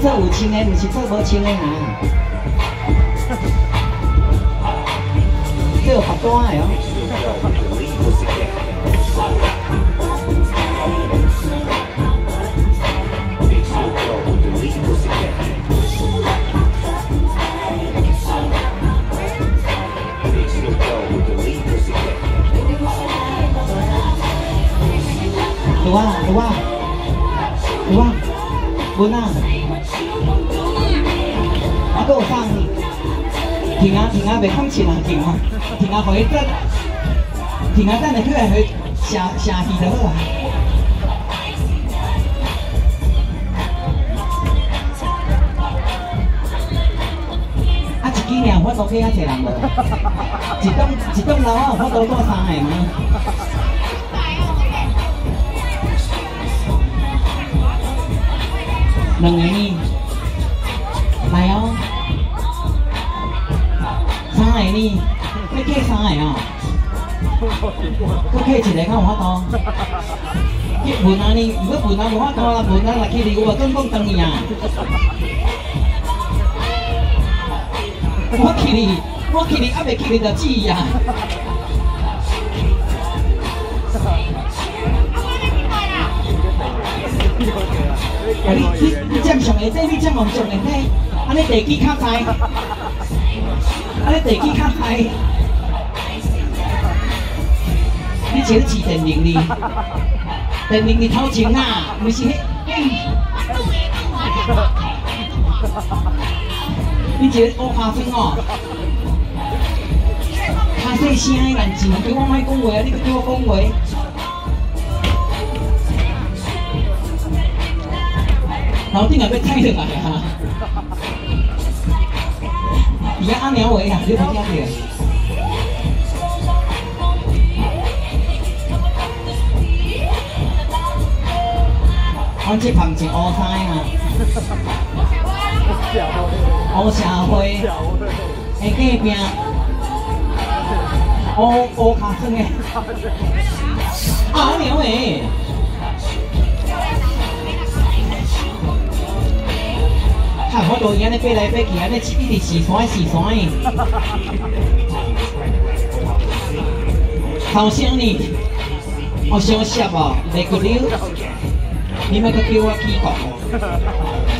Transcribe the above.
穿的，不是做无穿的 啊。这有发单的哦。有啊有啊有啊，文啊，啊，搁有送停啊停啊，袂放钱啊停啊，停啊，互伊等，停啊等下去来去下下戏就好啊。啊，一支尔我都去遐济人无，一栋一栋楼啊，我都做三个吗？两个呢？来哦，三个呢？要计三个哦。搁计一个较有法度。去问啊呢？如果问啊无法度啦，问啊来去你有无讲讲当伊啊？我去你，我去你，还袂去你就死呀！啊！你你你占上下底，你占往上下底，安尼地基较大，安尼地基较大。你前是电铃哩，电铃哩头前啊，不是嘿。你一个乌卡声哦，卡细声的人钱，叫我莫讲话！你叫我讲话。头顶也要踩落来啊！而家阿鸟尾啊，你冇听到？我这旁是乌衫啊，乌社会，下隔壁，乌乌卡酸的，阿鸟 尾。看我都安尼飞来飞去，安尼一直四山四山的。头先呢，我想摄哦，袂骨溜，你莫搁叫我起讲哦。